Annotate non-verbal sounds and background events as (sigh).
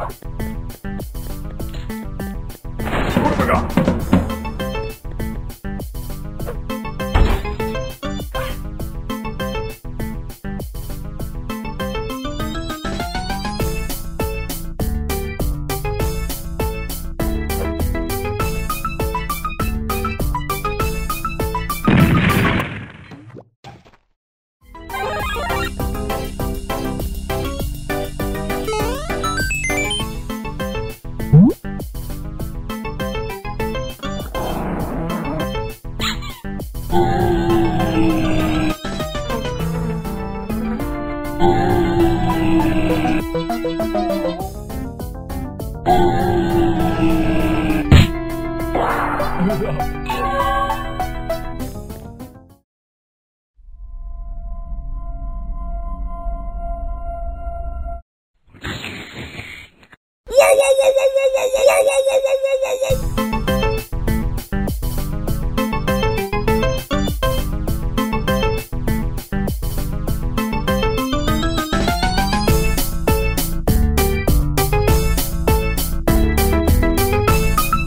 Oh my god. 뭐야 음. (laughs) 음.